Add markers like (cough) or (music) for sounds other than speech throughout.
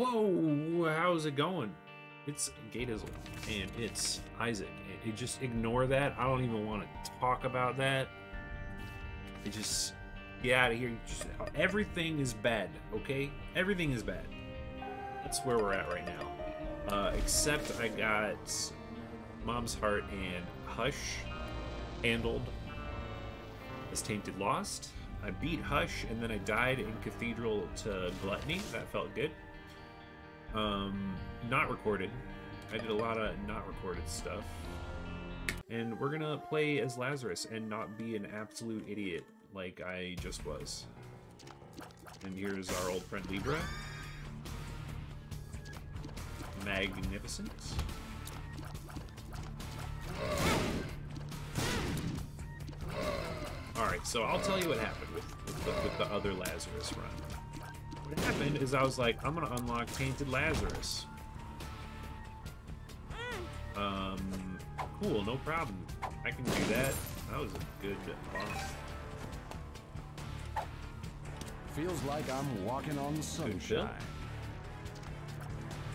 Hello, how's it going? It's Gaydizzle, and it's Isaac. Just ignore that. I don't even want to talk about that. You just get out of here. Just, everything is bad, okay? Everything is bad. That's where we're at right now. Uh, except I got Mom's Heart and Hush handled as Tainted Lost. I beat Hush, and then I died in Cathedral to Gluttony. That felt good. Um, not recorded. I did a lot of not recorded stuff. And we're gonna play as Lazarus and not be an absolute idiot like I just was. And here's our old friend Libra. Magnificent. Alright, so I'll tell you what happened with, with, the, with the other Lazarus run. What happened is I was like, I'm gonna unlock Tainted Lazarus. Um, cool, no problem. I can do that. That was a good boss. Feels like I'm walking on sunshine.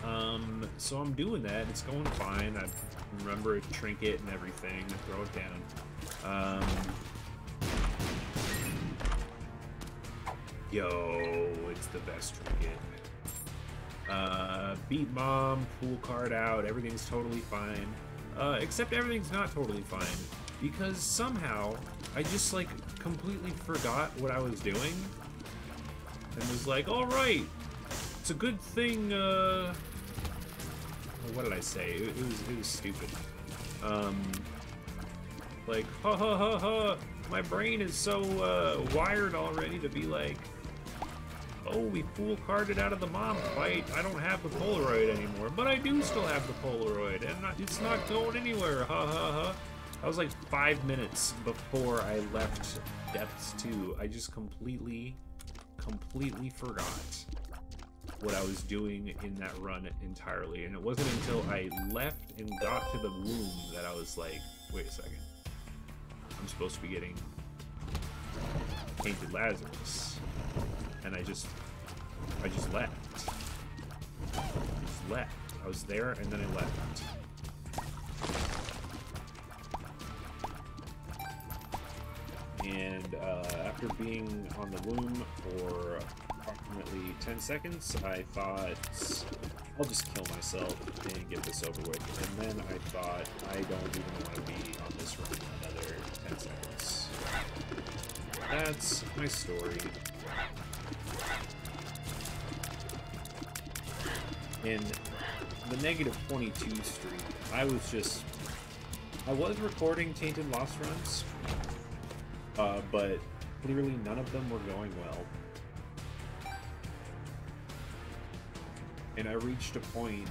Um, so I'm doing that. It's going fine. I remember a trinket and everything. I throw it down. Um, yo, it's the best trinket. Uh, beat mom, fool card out. Everything's totally fine. Uh, except everything's not totally fine because somehow I just like completely forgot what I was doing and was like, all right, it's a good thing. Uh, what did I say? It, it was it was stupid. Um, like ha ha ha ha. My brain is so uh, wired already to be like, oh, we fool carded out of the mom fight. I don't have the Polaroid anymore, but I do still have the Polaroid, and it's not going anywhere. Ha ha ha. I was like five minutes before I left Depths 2. I just completely, completely forgot what I was doing in that run entirely. And it wasn't until I left and got to the womb that I was like, wait a second. I'm supposed to be getting Tainted Lazarus. And I just, I just left. I just left. I was there and then I left. And uh, after being on the womb for approximately 10 seconds, I thought I'll just kill myself and get this over with. And then I thought I don't even want to be on this run another 10 seconds. That's my story. In the negative 22 streak, I was just. I was recording Tainted Lost runs, uh, but clearly none of them were going well. And I reached a point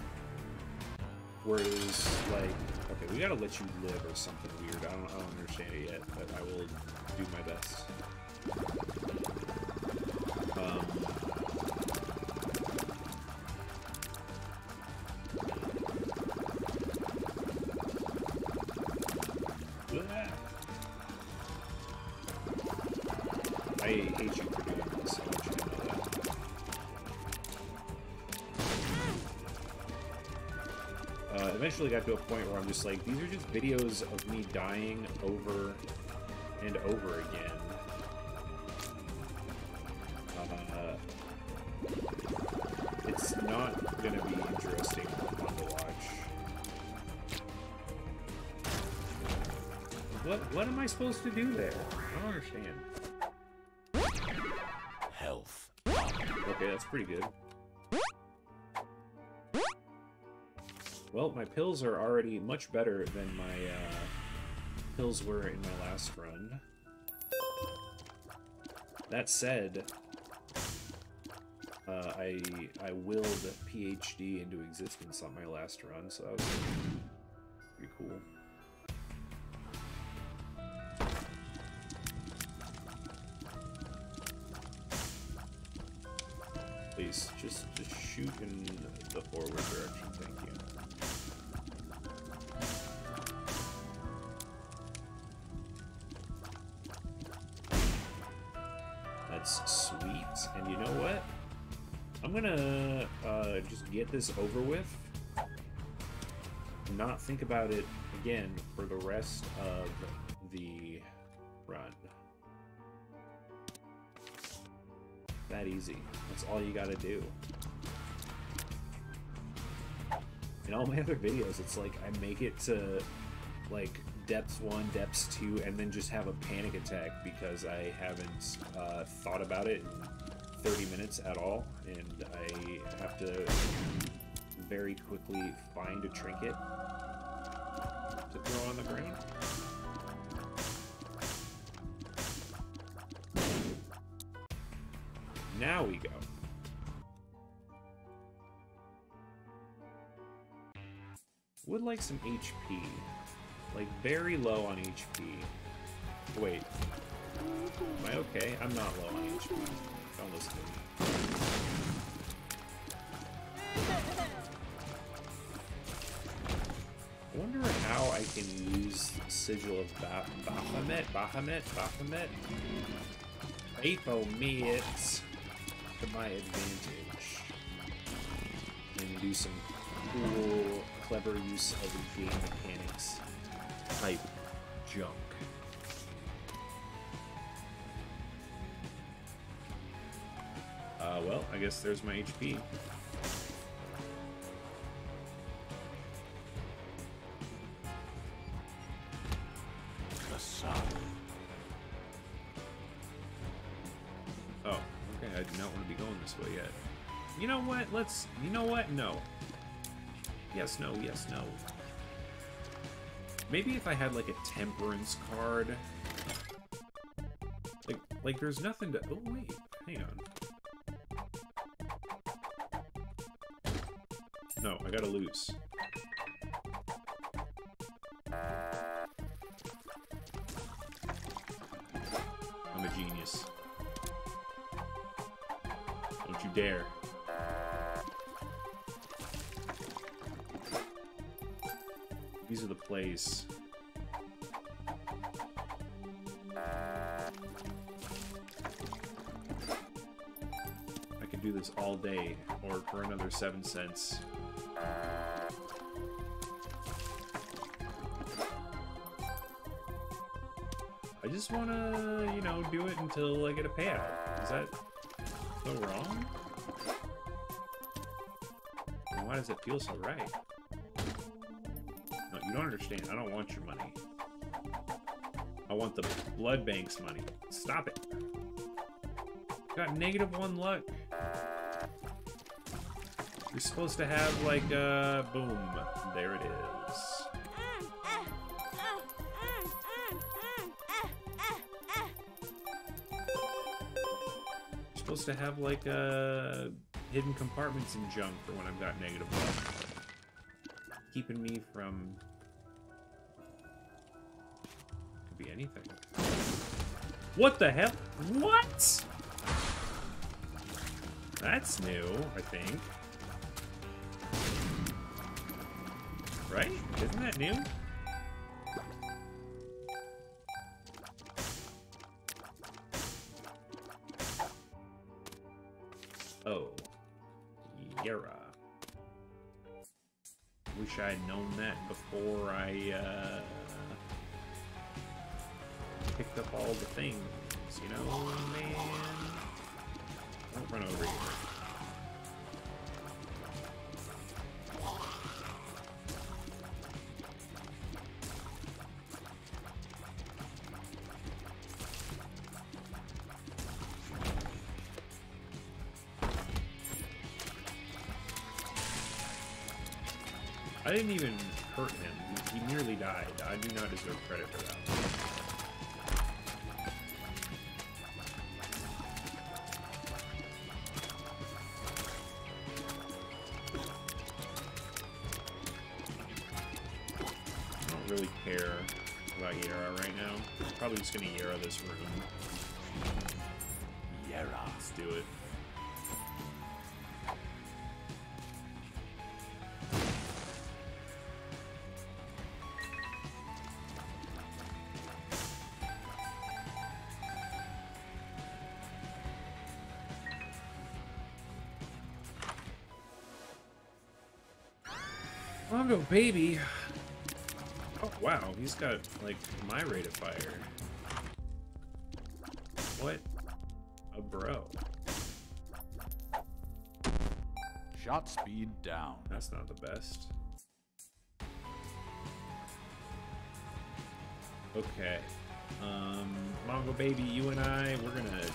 where it was like, okay, we gotta let you live or something weird. I don't, I don't understand it yet, but I will do my best. Um, eventually got to a point where I'm just like, these are just videos of me dying over and over again. Uh, it's not gonna be interesting fun to watch. What what am I supposed to do there? I don't understand. Health. Okay, that's pretty good. Well, my pills are already much better than my uh, pills were in my last run. That said, uh, I I willed PhD into existence on my last run, so that was pretty cool. This over with. Not think about it again for the rest of the run. That easy. That's all you gotta do. In all my other videos, it's like I make it to like depths one, depths two, and then just have a panic attack because I haven't uh, thought about it 30 minutes at all, and I have to very quickly find a trinket to throw on the ground. Now we go. Would like some HP. Like, very low on HP. Wait. Am I okay? I'm not low on HP. Don't listen to me. I wonder how I can use Sigil of ba? Baphomet? Baphomet? Baphomet to my advantage. And do some cool, clever use of the game mechanics type junk. Uh, well, I guess there's my HP. Oh, okay, I do not want to be going this way yet. You know what? Let's. You know what? No. Yes, no, yes, no. Maybe if I had like a temperance card. Like, like there's nothing to. Oh wait, hang on. Gotta lose. I'm a genius. Don't you dare. These are the plays. I could do this all day, or for another seven cents. Want to, you know, do it until I get a payout. Is that so wrong? And why does it feel so right? No, you don't understand. I don't want your money. I want the blood bank's money. Stop it. Got negative one luck. You're supposed to have like uh boom. There it is. To have like uh hidden compartments and junk for when I've got negative luck. Keeping me from could be anything. What the hell? What? That's new, I think. Right? Isn't that new? Things, you know, man? Don't run over here. I didn't even hurt him. He, he nearly died. I do not deserve credit for that. gonna Yara this room. Yara. Let's do it. Baby. Oh wow, he's got like my rate of fire. Speed down. That's not the best. Okay. Um, Mongo Baby, you and I, we're gonna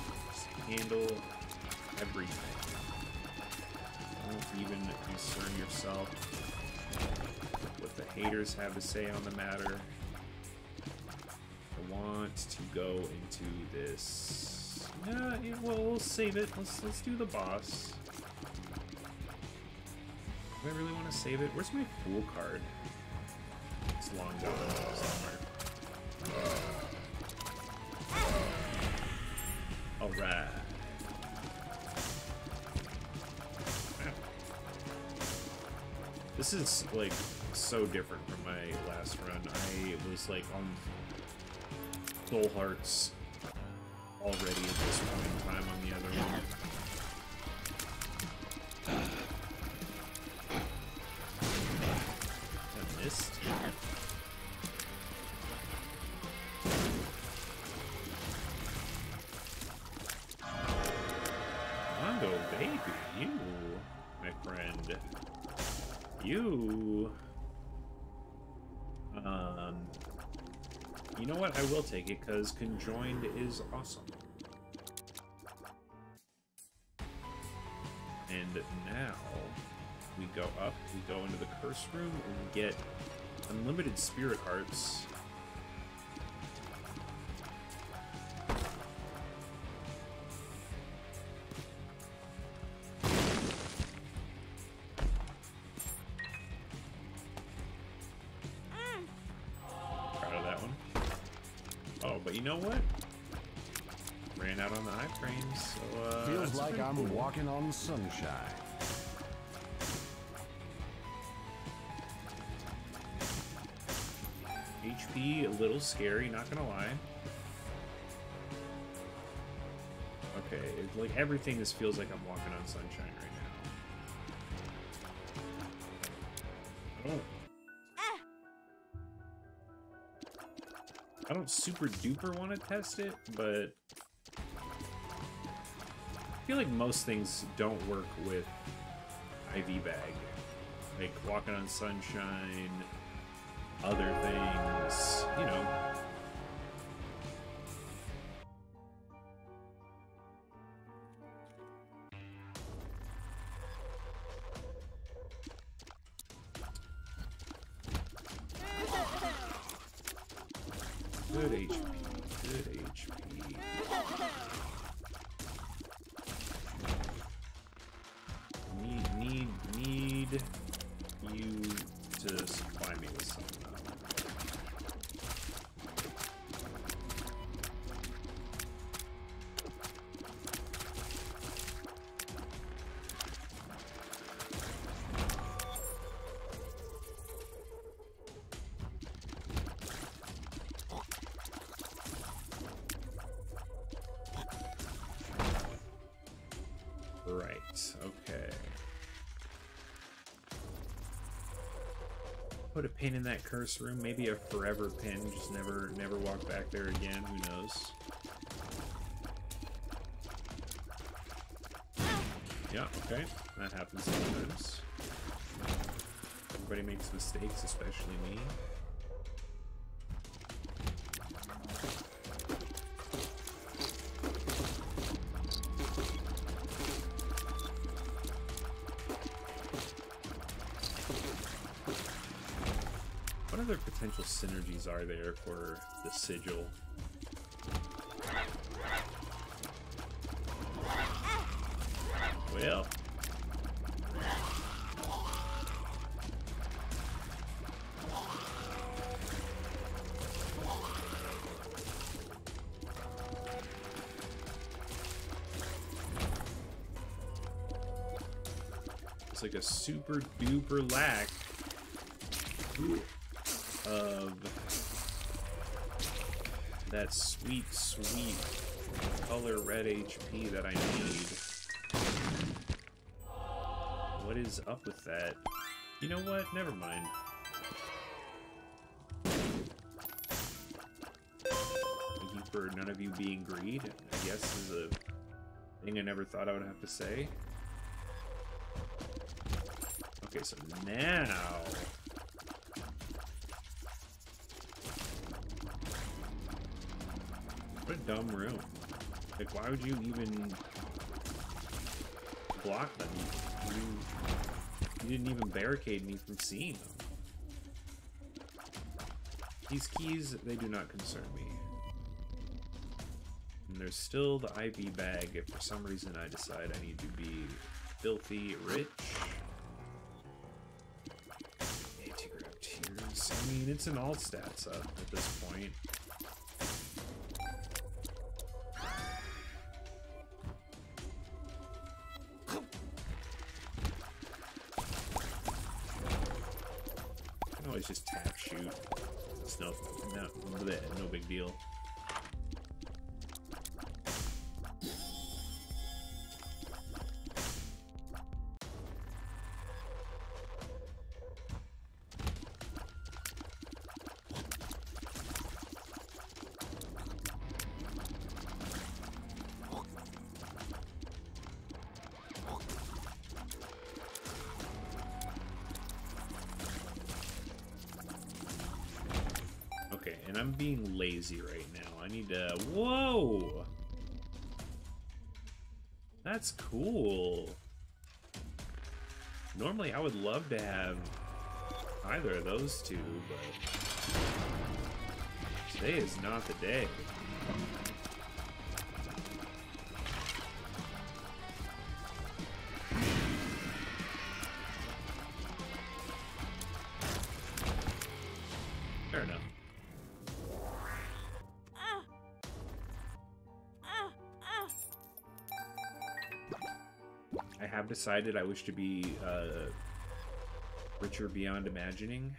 handle everything. Don't even concern yourself what the haters have to say on the matter. I want to go into this. Yeah, yeah, well, we'll save it. Let's let's do the boss. I really want to save it? Where's my fool card? It's long gone somewhere. Alright. This is like so different from my last run. I was like on Soul Hearts already at this point in time on the other one. Take it because conjoined is awesome. And now we go up, we go into the curse room, and we get unlimited spirit hearts. Walking on sunshine. HP a little scary, not gonna lie. Okay, it, like everything just feels like I'm walking on sunshine right now. I don't. I don't super duper want to test it, but feel like most things don't work with IV bag. Like walking on sunshine, other things, you know. That curse room, maybe a forever pin, just never never walk back there again, who knows. Yeah, okay. That happens sometimes. Everybody makes mistakes, especially me. Are there for the sigil? Well. It's like a super duper lack of that sweet, sweet color red HP that I need. What is up with that? You know what? Never mind. Thank you for none of you being greed, I guess is a thing I never thought I would have to say. Okay, so now... What a dumb room. Like, why would you even block them? You, you didn't even barricade me from seeing them. These keys, they do not concern me. And there's still the IV bag if for some reason I decide I need to be filthy rich. Anti-grav tears. I mean, it's an all stats up at this point. I'm being lazy right now. I need to... Whoa! That's cool. Normally, I would love to have either of those two, but... Today is not the day. Decided I wish to be uh, richer beyond imagining.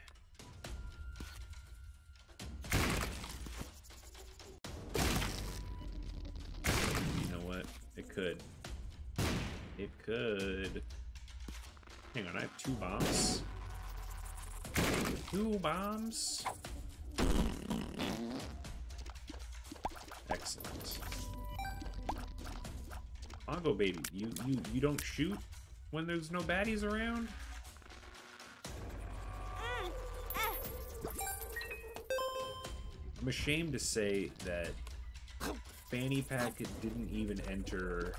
You know what? It could. It could. Hang on, I have two bombs. Two bombs. Excellent. Mongo baby, you you you don't shoot when there's no baddies around? I'm ashamed to say that fanny pack didn't even enter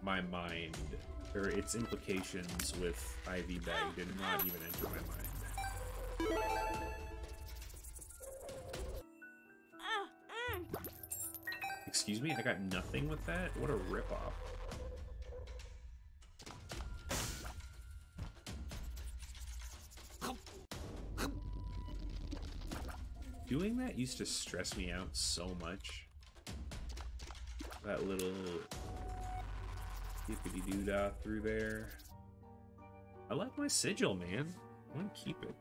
my mind, or its implications with IV bag did not even enter my mind. Excuse me, I got nothing with that? What a ripoff. Doing that used to stress me out so much. That little hippity doo dah through there. I like my sigil, man. I want to keep it.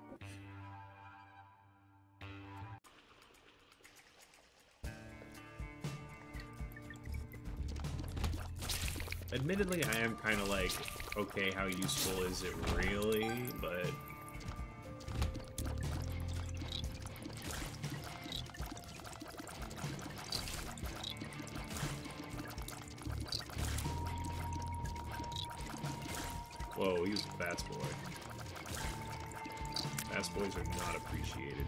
Admittedly, I am kind of like, okay, how useful is it really? But Whoa, he was a fast boy. Fast boys are not appreciated.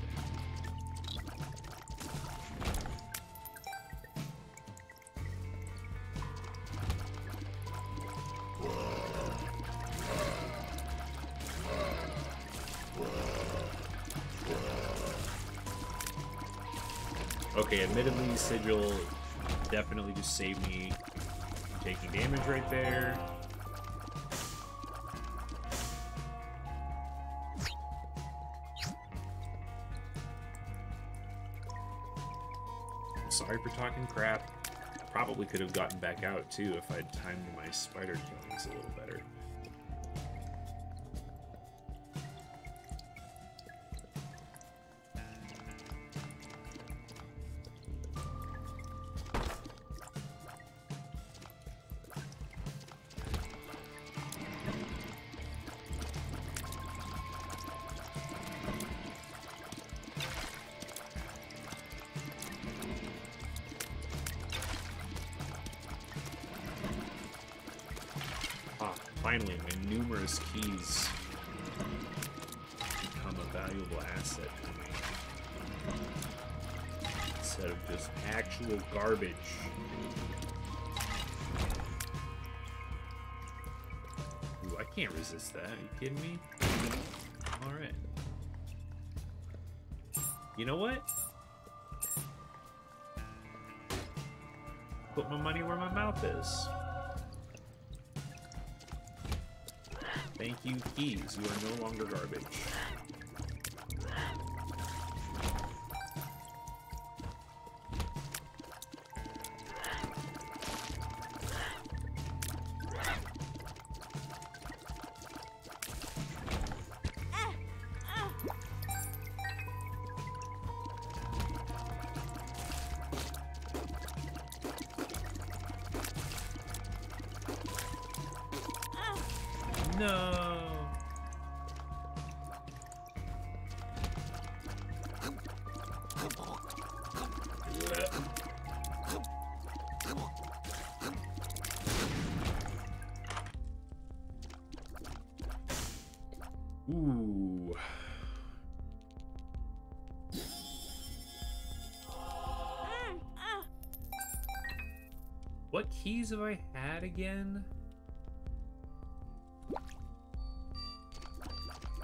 Okay, admittedly, Sigil definitely just saved me taking damage right there. For talking crap. Probably could have gotten back out too if I'd timed my spider killings a little better. Resist that. Are you kidding me? Alright. You know what? Put my money where my mouth is. Thank you, keys. You are no longer garbage. No. Ooh. Ah, ah. What keys have I had again?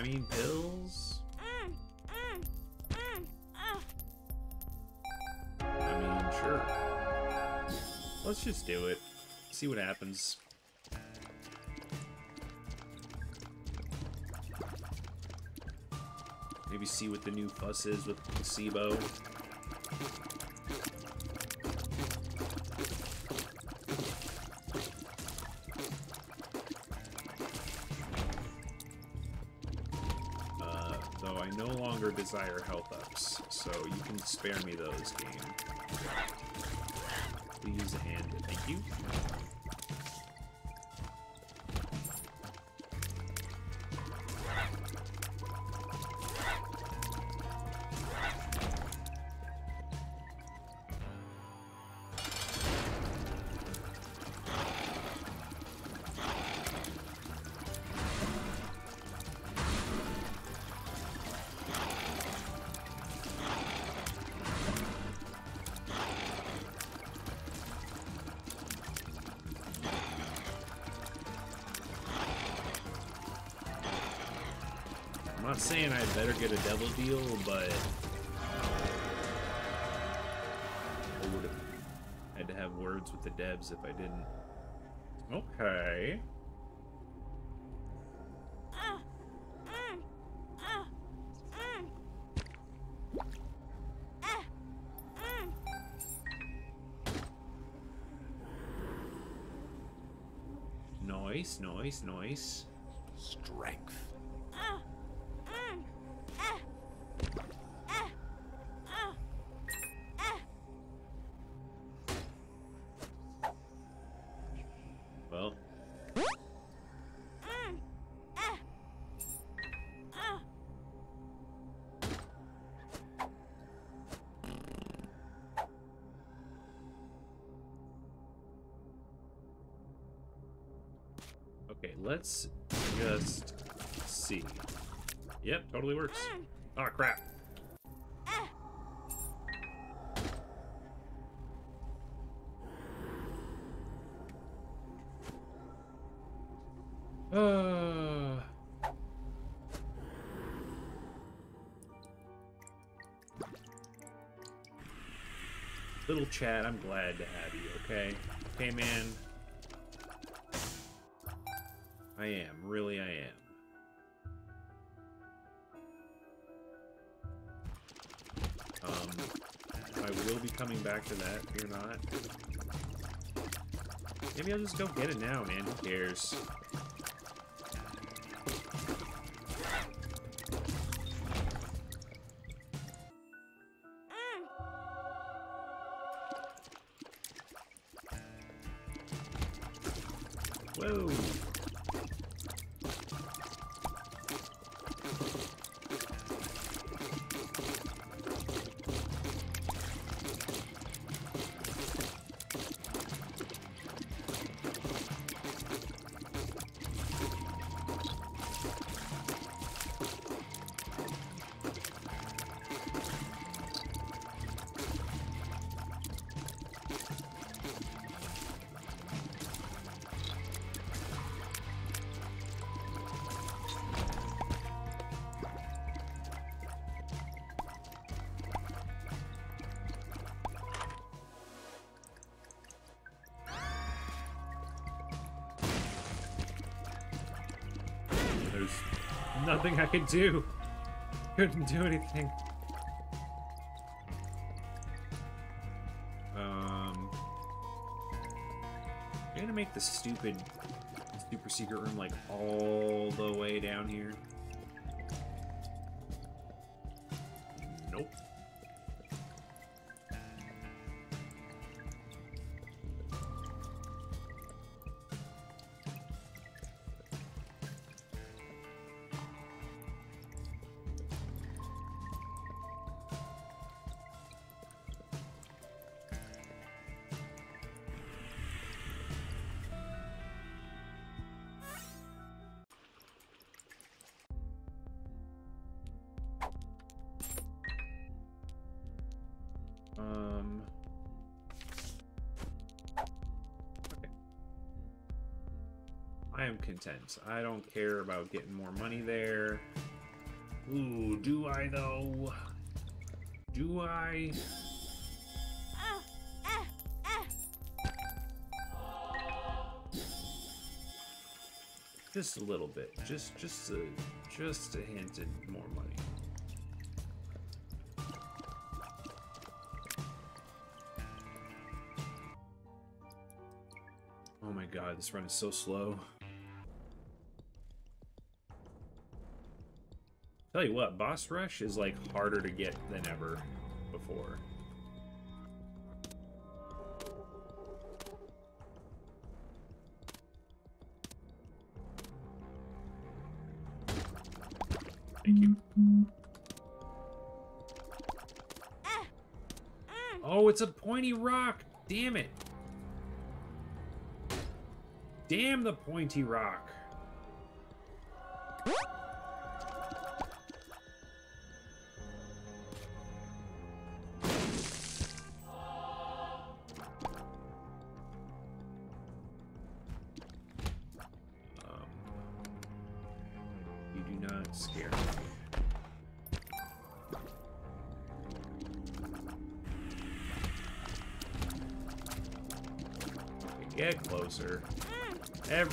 Mean, pills? I mean, sure. Let's just do it. See what happens. Maybe see what the new fuss is with placebo. Desire health ups, so you can spare me those, game. Please and thank you. Saying I'd better get a devil deal, but I would have had to have words with the devs if I didn't. Okay. Nice, nice, nice. Strength. Let's just see. Yep, totally works. Oh, crap. Uh. Little Chad, I'm glad to have you, okay? Okay, man. I am, really I am. Um, I will be coming back to that, fear not. Maybe I'll just go get it now, man. Who cares? Nothing I could do. Couldn't do anything. Um, I'm gonna make the stupid super secret room like all the way down here. Content. I don't care about getting more money there. Ooh, do I though? Do I? Just a little bit. Just just a just a hint of more money. Oh my god, this run is so slow. Tell you what, Boss Rush is like harder to get than ever before. Thank you. Oh, it's a pointy rock! Damn it! Damn the pointy rock.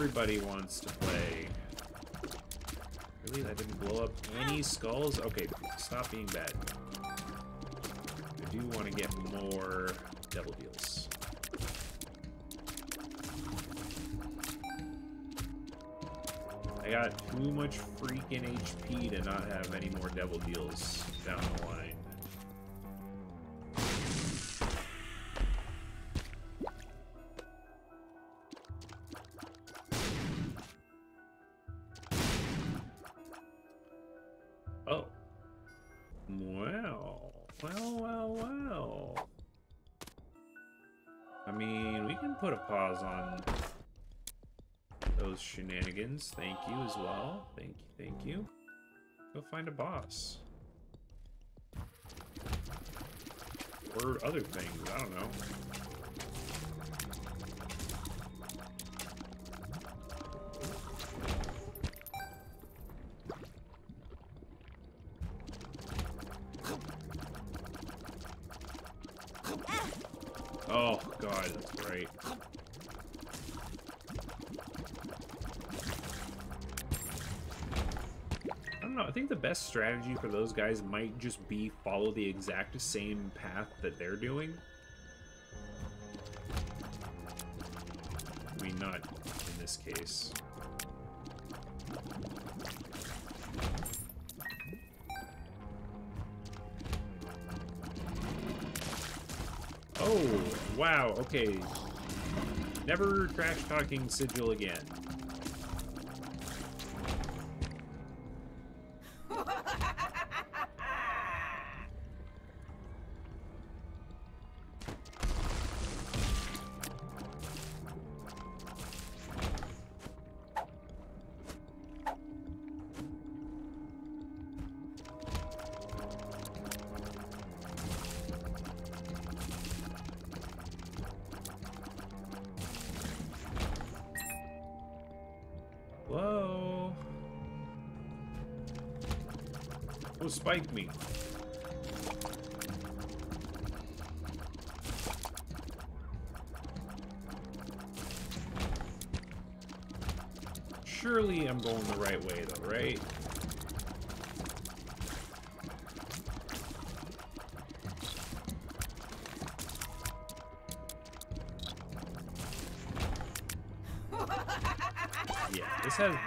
Everybody wants to play. Really? That didn't blow up any skulls? Okay, stop being bad. I do want to get more devil deals. I got too much freaking HP to not have any more devil deals down the line. You as well. Thank you, thank you. Go find a boss. Or other things, I don't know. Oh, God, that's right. Don't know. I think the best strategy for those guys might just be follow the exact same path that they're doing. I mean, not in this case. Oh, wow, okay. Never trash talking Sigil again.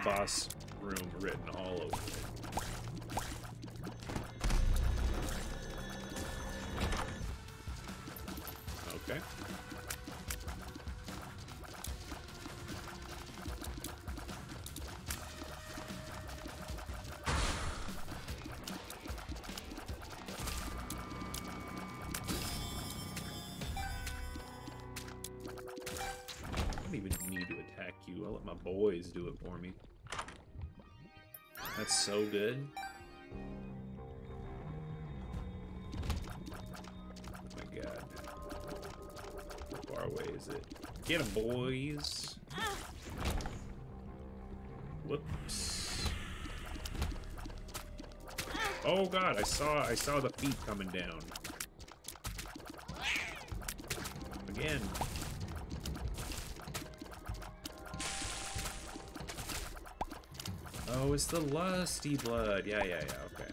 Boss room written all over it. Okay. I don't even need to attack you. I'll let my boys do it for me. That's so good. Oh my god. How far away is it? Get 'em, boys! Whoops. Oh god, I saw I saw the feet coming down. Again. Oh, it's the lusty blood. Yeah, yeah, yeah, okay.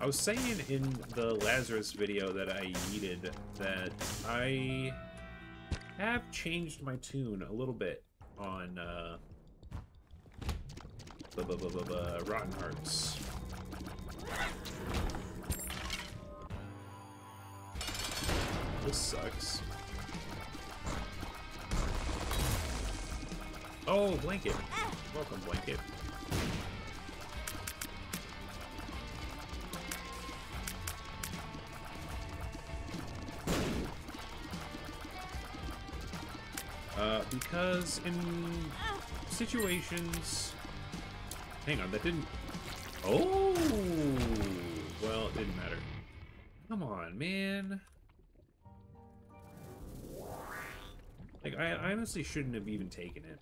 I was saying in the Lazarus video that I needed that I have changed my tune a little bit on uh, Rotten Hearts. This sucks. Oh, blanket. Welcome, blanket. Uh, because in situations... Hang on, that didn't... Oh! Well, it didn't matter. Come on, man. Like, I, I honestly shouldn't have even taken it.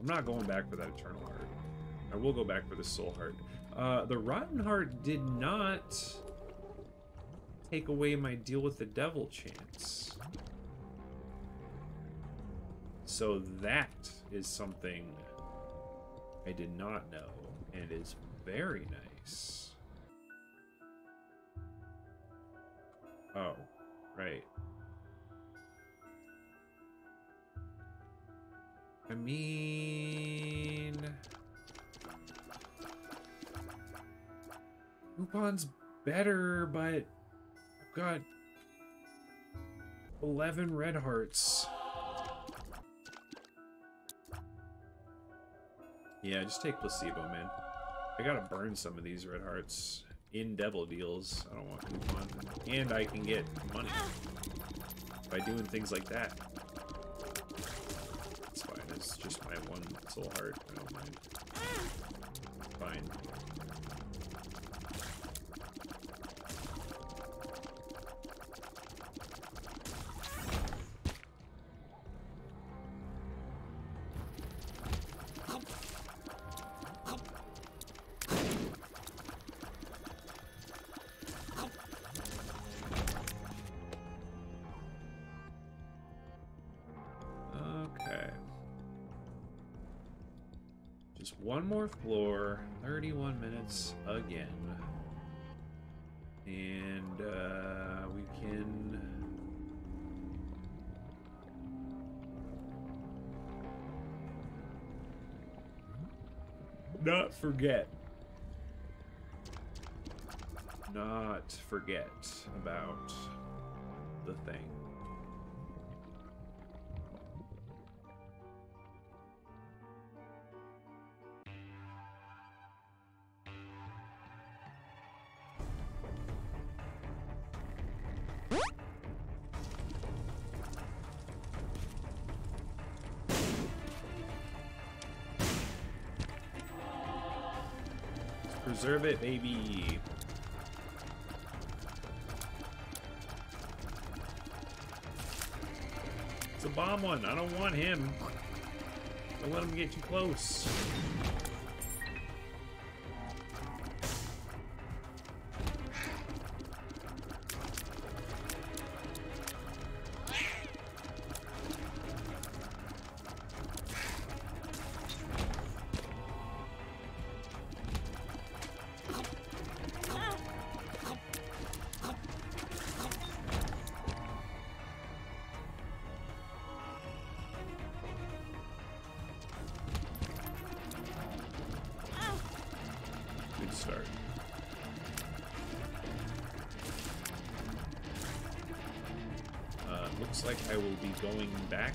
I'm not going back for that Eternal Heart. I will go back for the Soul Heart. Uh, the Rotten Heart did not take away my Deal with the Devil chance. So that is something I did not know and is very nice. Oh, right. I mean... Coupon's better, but I've got 11 red hearts. Yeah, just take placebo, man. I gotta burn some of these red hearts in devil deals. I don't want coupon. And I can get money by doing things like that. It's fine. It's just my one soul heart. I don't mind. Fine. More floor, 31 minutes again. And uh, we can. Not forget. Not forget about the thing. Preserve it, baby. It's a bomb one. I don't want him. Don't let him get too close. Start. Uh, looks like I will be going back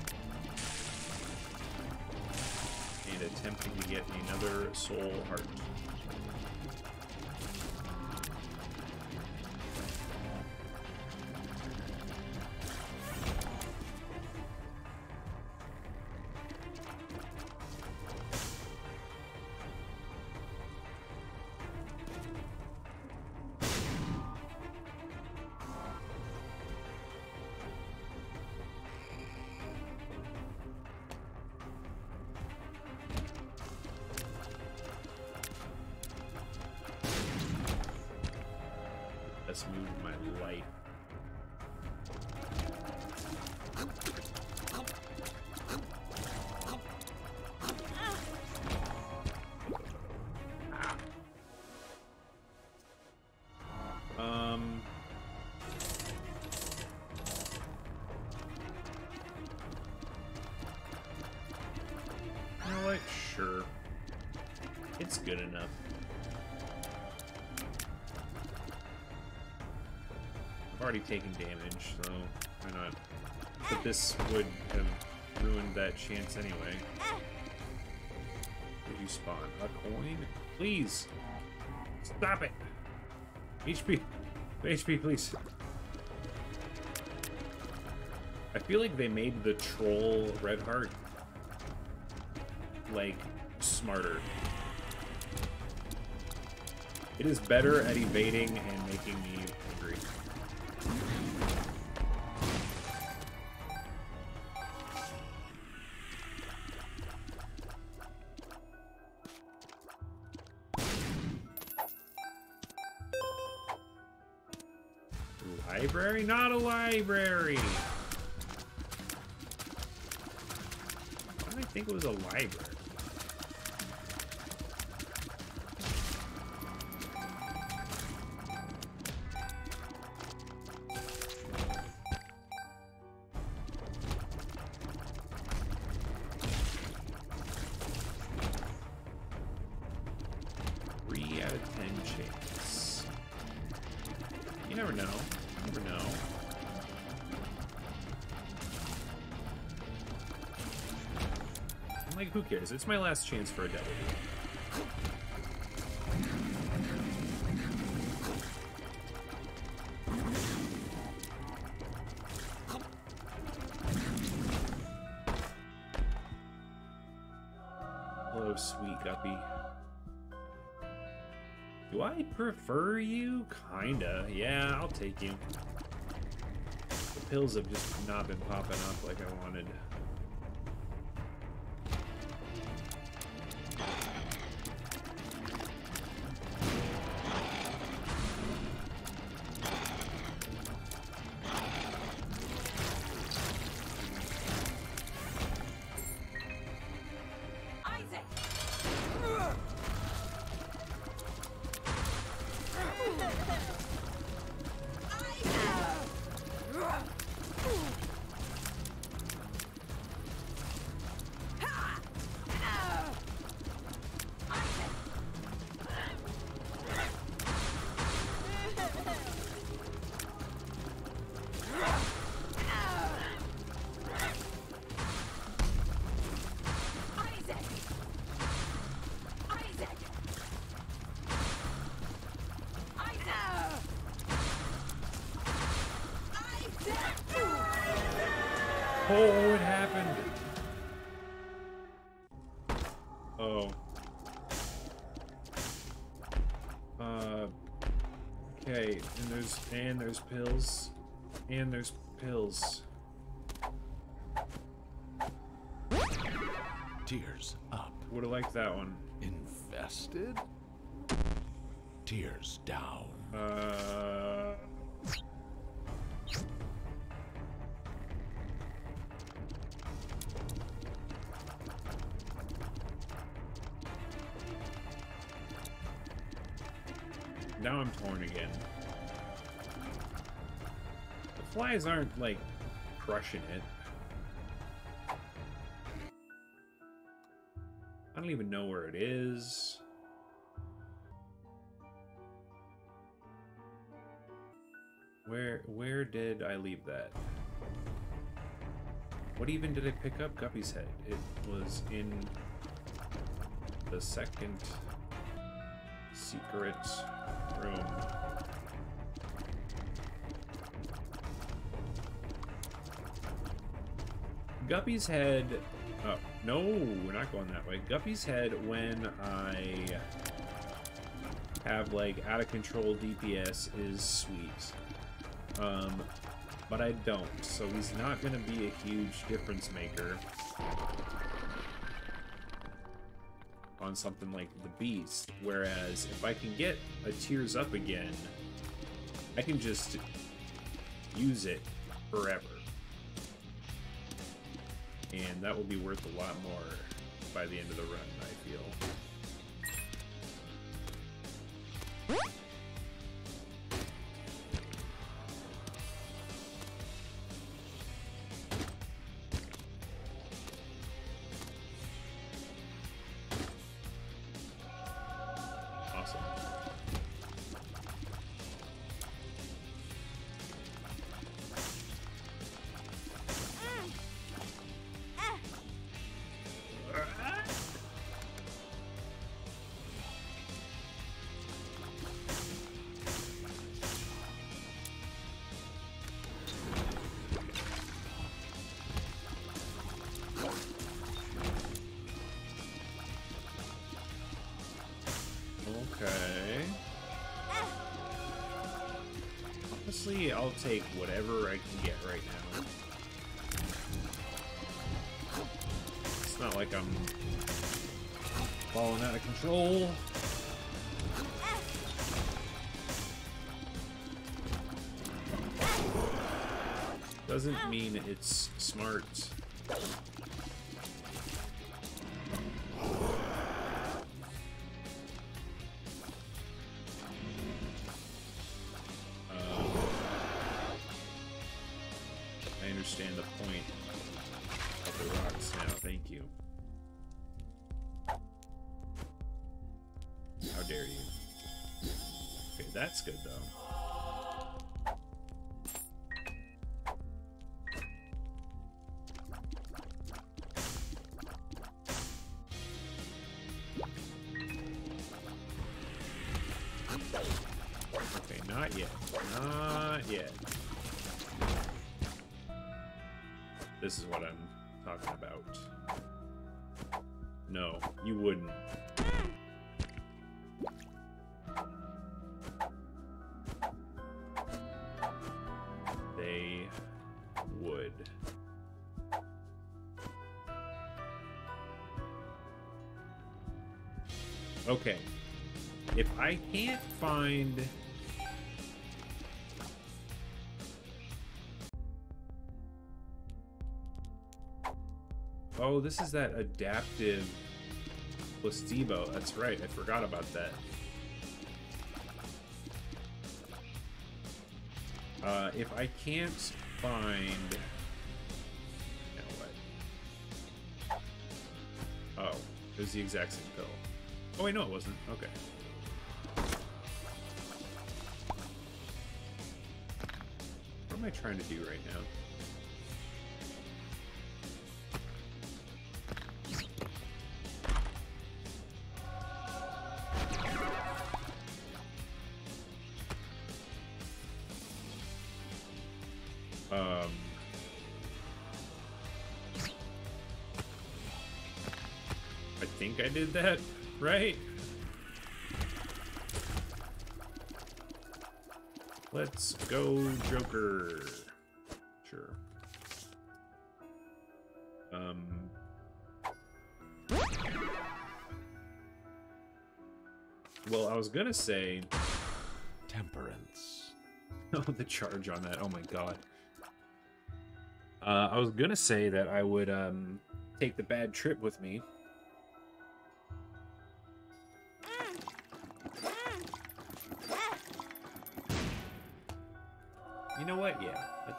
and attempting to get another soul heart. It's good enough. I've already taken damage, so why not? But this would have ruined that chance anyway. Did you spawn a coin? Please! Stop it! HP! HP, please. I feel like they made the troll red heart like smarter. It is better at evading and making me angry. Library? Not a library! I think it was a library? It's my last chance for a W. Hello, sweet guppy. Do I prefer you? Kinda. Yeah, I'll take you. The pills have just not been popping up like I wanted. Oh, it happened! Oh. Uh. Okay, and there's and there's pills, and there's pills. Tears up. Would have liked that one. Infested? Tears down. Uh. now I'm torn again. The flies aren't, like, crushing it. I don't even know where it is. Where where did I leave that? What even did I pick up Guppy's head? It was in the second secret room. Guppy's head. Oh, no, we're not going that way. Guppy's head when I have like out of control DPS is sweet. Um, but I don't, so he's not going to be a huge difference maker on something like the Beast. Whereas if I can get a Tears Up again, I can just use it forever. And that will be worth a lot more by the end of the run, I feel. Honestly, I'll take whatever I can get right now. It's not like I'm falling out of control. Doesn't mean it's smart. No, you wouldn't. They would. Okay. If I can't find Oh, this is that adaptive placebo. That's right. I forgot about that. Uh, if I can't find... Now what? Oh, it was the exact same pill. Oh, wait, no, it wasn't. Okay. What am I trying to do right now? That right. Let's go, Joker. Sure. Um. Well, I was gonna say, Temperance. (laughs) oh, the charge on that. Oh my god. Uh, I was gonna say that I would um, take the bad trip with me.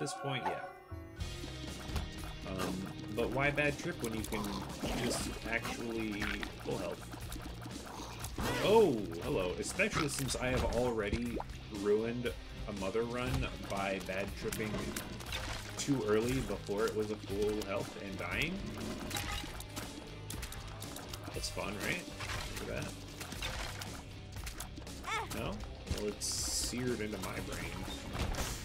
This point, yeah. Um, but why bad trip when you can just actually full health? Oh, hello. Especially since I have already ruined a mother run by bad tripping too early before it was a full health and dying. That's fun, right? Look at that. No? Well, it's seared into my brain.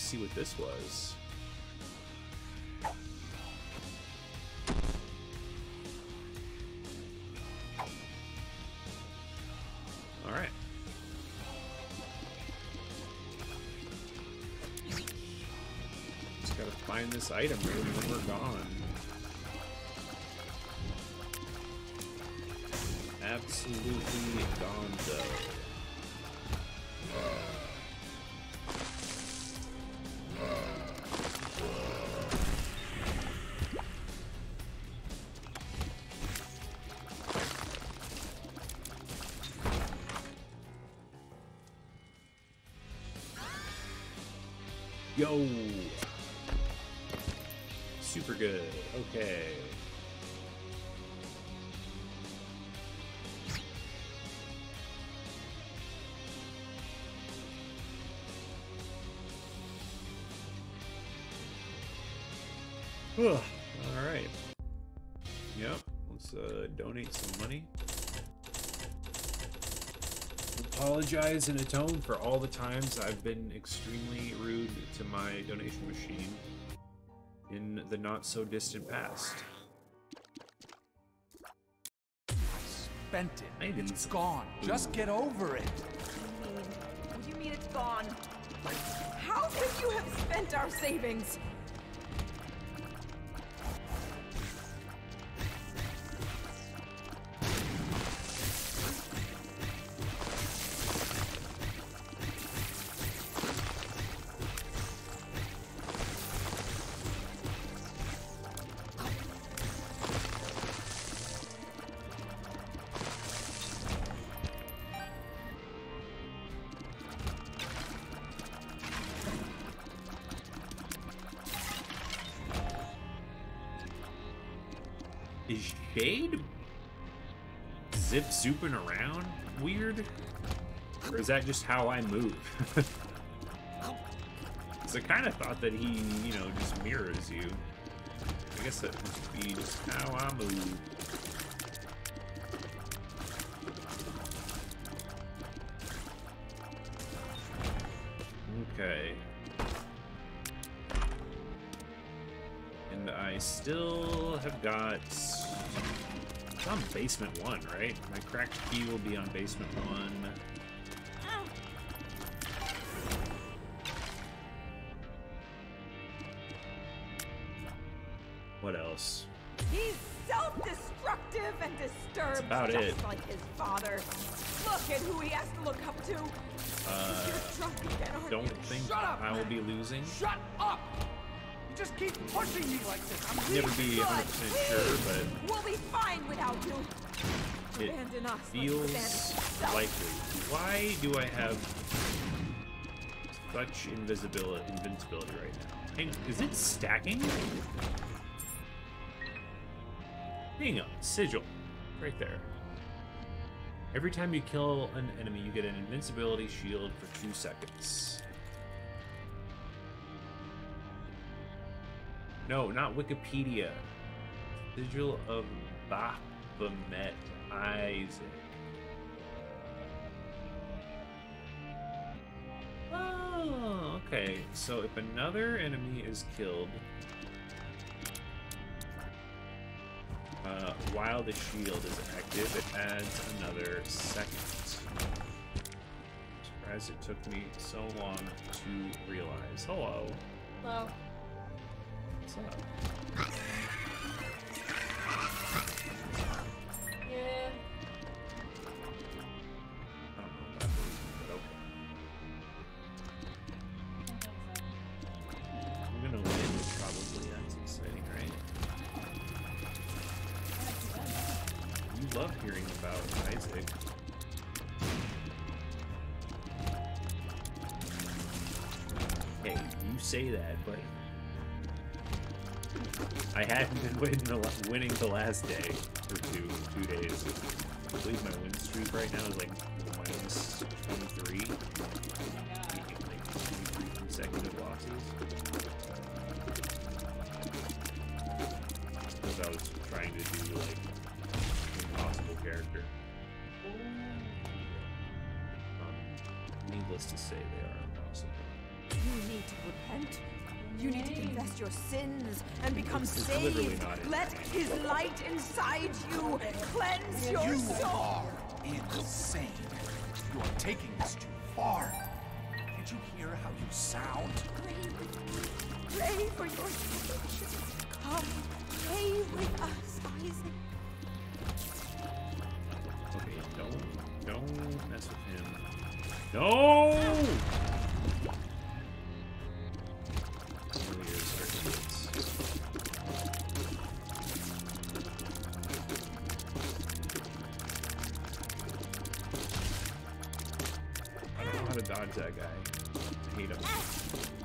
See what this was. All right. Just gotta find this item really when we're gone. Absolutely gone though. Yo! Super good. Okay. All Apologize and atone for all the times I've been extremely rude to my donation machine in the not so distant past. Spent it. I didn't- It's gone. Just get over it. What do you mean it's gone? How could you have spent our savings? That just how I move? (laughs) Because I kind of thought that he, you know, just mirrors you. I guess that must be just how I move. Okay. And I still have got... It's on basement one, right? My cracked key will be on basement one. About just it. like his father. Look at who he has to look up to. Uh, again, Don't think up, I will be losing. Shut up! You just keep pushing me like this. I'm Never be 100% sure, but We'll be fine without you. it Abandon us. like feels yourself. likely. Why do I have such invisibility, invincibility right now? Hang, is it stacking? Hang on, sigil, right there. Every time you kill an enemy, you get an invincibility shield for two seconds. No, not Wikipedia. Sigil of Baphomet Isaac. Oh, okay. So if another enemy is killed uh, while the shield is active, it adds another second. Surprised it took me so long to realize. Hello. Hello. What's up? Say that, but I hadn't been winning the, winning the last day or two, two days. I believe my win streak right now is like minus 23. Beating like 23 consecutive losses. Because I was trying to do like impossible character. Um, needless to say, they are repent. You need to confess your sins and become It's saved. Let his light inside you cleanse your You soul. are insane. You are taking this too far. Did you hear how you sound? Pray with me. Pray for your salvation. Come, pray with us, Isaac. Okay, don't don't mess with him. No! To dodge that guy. I hate him.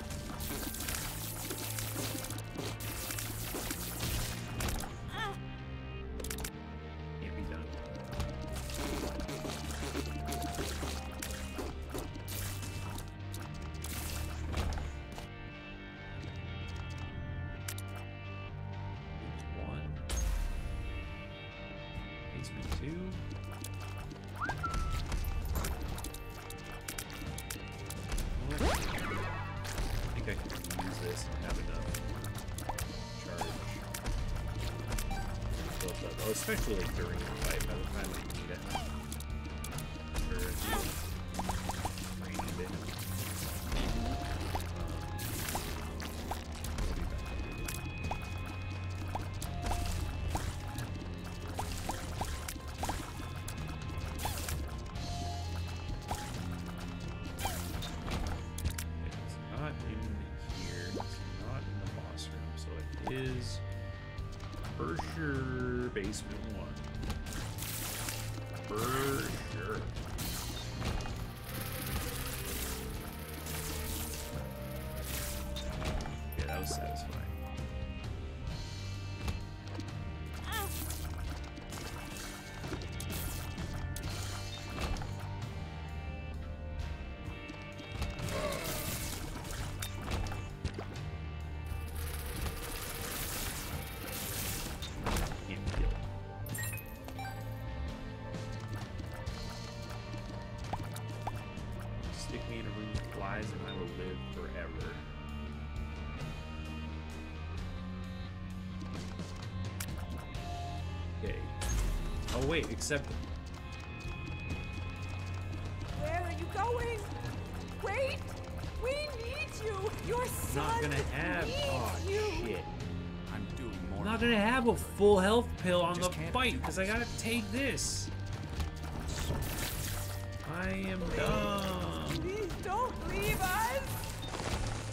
Wait, except Where are you going? Wait! We need you! Your son not gonna have needs oh you! shit. I'm doing more. I'm not gonna have a full health pill on the fight because I gotta take this. I am dumb. Please don't leave us!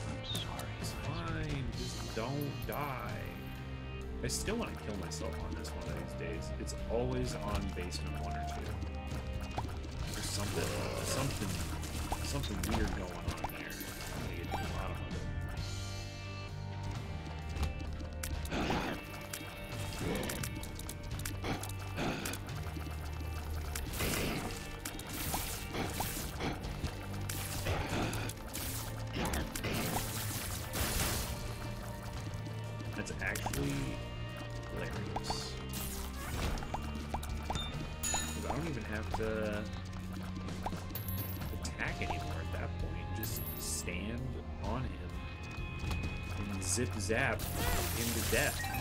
I'm sorry. It's fine. Just don't die. I still want to kill myself on this one of these days. It's always on basement one or two. There's something, something, something weird going on zap him to death.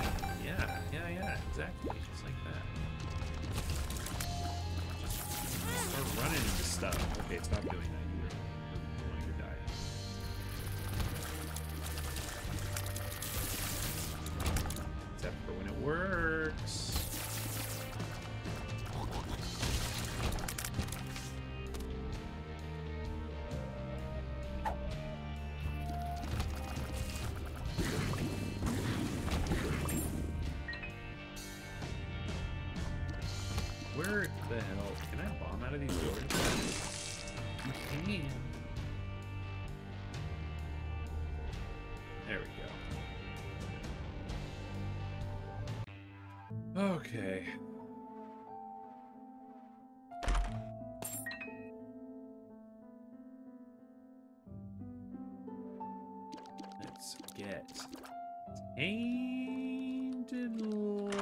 Tainted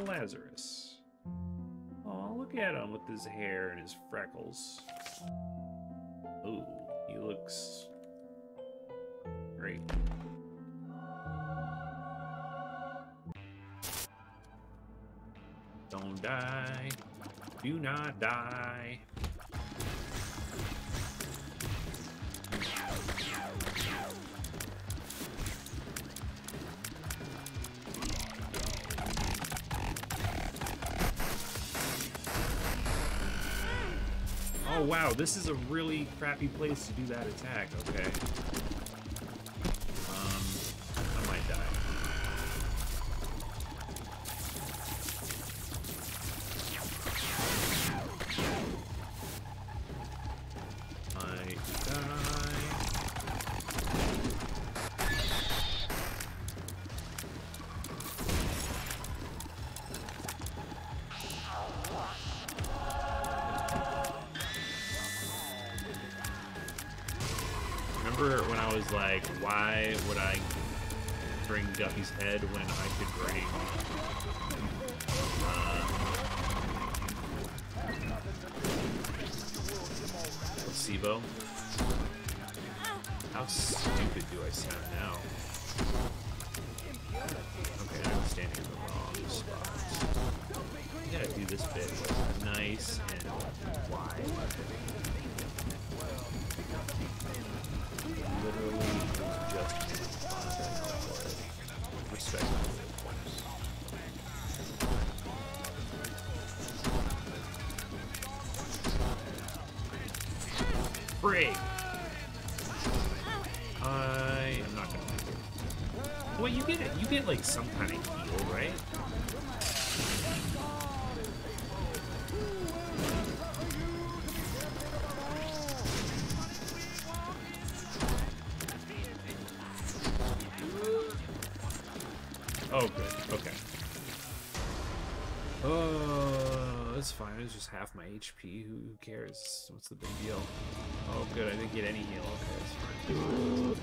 Lazarus. Oh, look at him with his hair and his freckles. Ooh, he looks great. Don't die. Do not die. Oh wow, this is a really crappy place to do that attack. Okay. Oh, good. Okay. Oh, that's fine. It's just half my HP. Who, who cares? What's the big deal? Oh, good. I didn't get any heal. Okay, that's fine.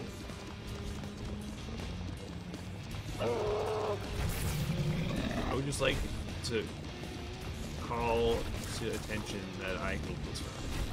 I would just like to call to attention that I hate this round.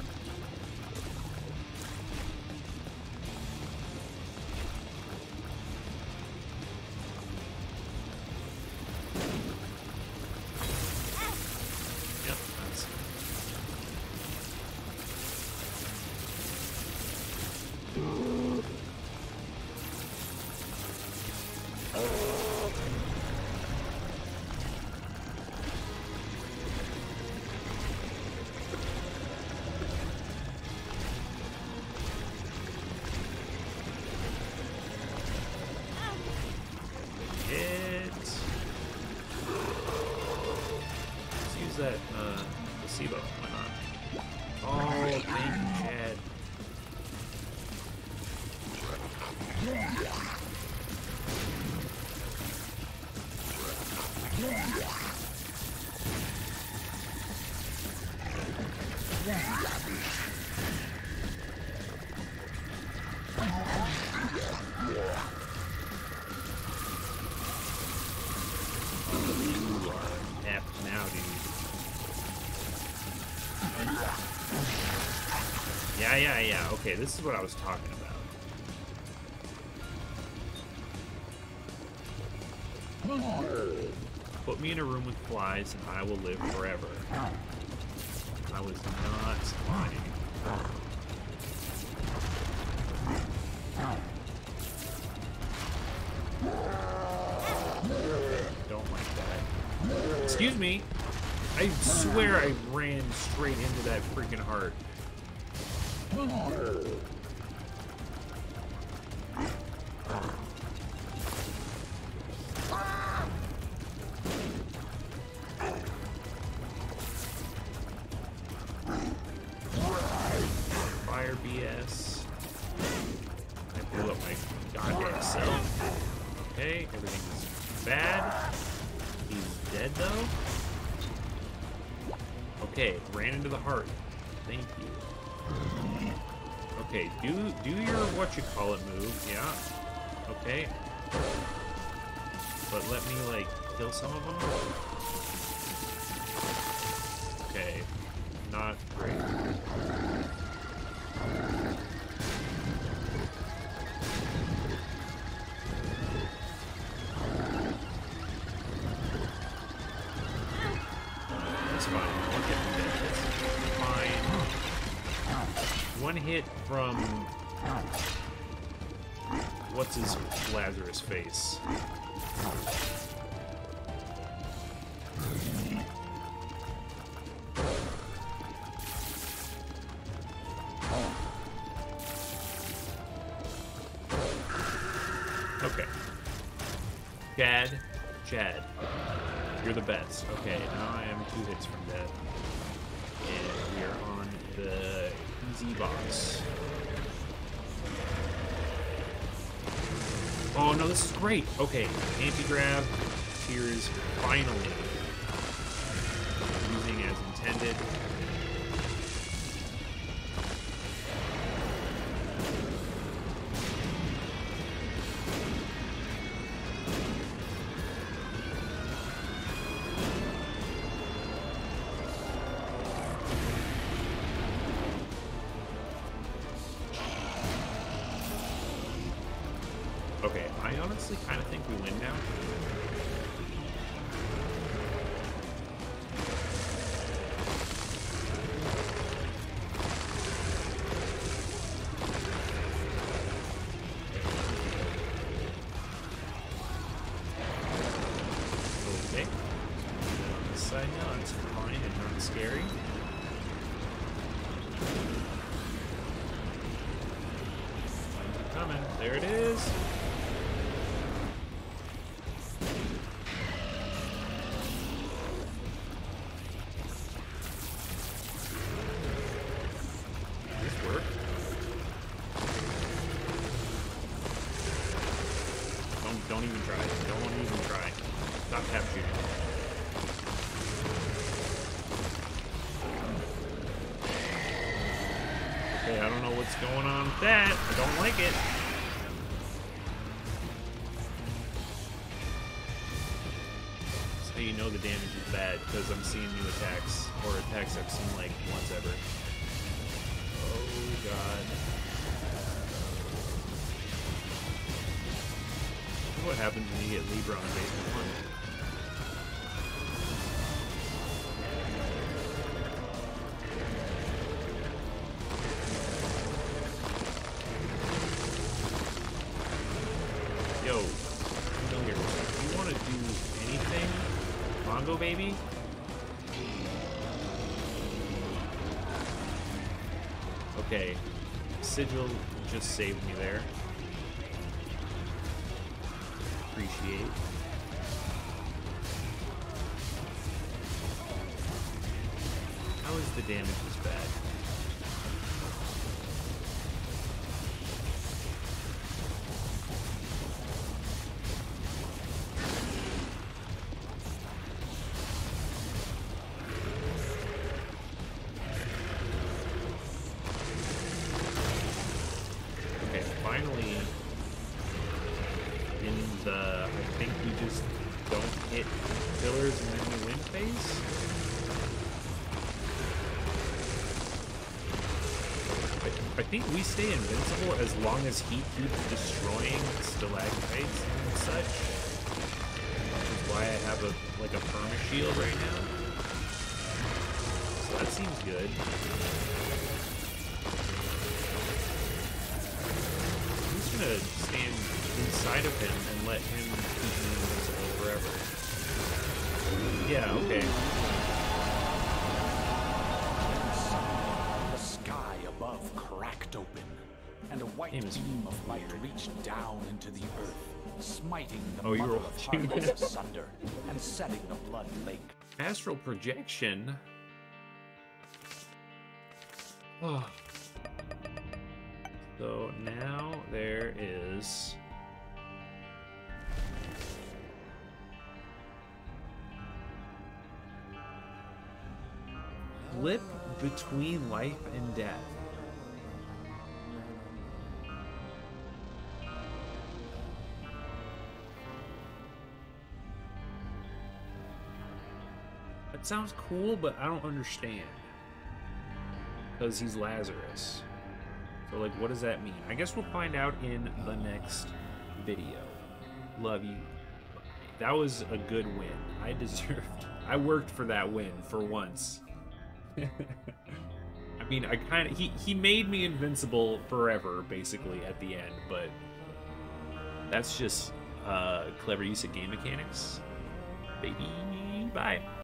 Yeah, yeah, yeah. Okay, this is what I was talking about. Put me in a room with flies and I will live forever. I was not lying. Don't like that. Excuse me. I swear I ran straight into that freaking heart. Come on. Chad, you're the best. Okay, now I am two hits from death. And we are on the easy box. Oh no, this is great. Okay, anti-grab. Here is finally honestly kind of think we win now. That. I don't like it. That's how you know the damage is bad, because I'm seeing new attacks, or attacks I've seen like once ever. Oh god. What happens when you get Libra on basement saved me there. Appreciate. How is the damage think we stay invincible as long as he keeps destroying stalagmites and such. Which is why I have a, like a perma shield right now. So that seems good. I'm just gonna stand inside of him and let him keep me invisible forever. Yeah, okay. white beam of light reached down into the earth, smiting the oh, mother of harlots (laughs) asunder and setting the blood lake. Astral projection. Oh. So now there is. Lip between life and death. That sounds cool, but I don't understand. Because he's Lazarus. So, like, what does that mean? I guess we'll find out in the next video. Love you. That was a good win. I (laughs) deserved. I worked for that win for once. (laughs) I mean, I kind of he he made me invincible forever, basically at the end. But that's just uh, clever use of game mechanics, baby. Bye.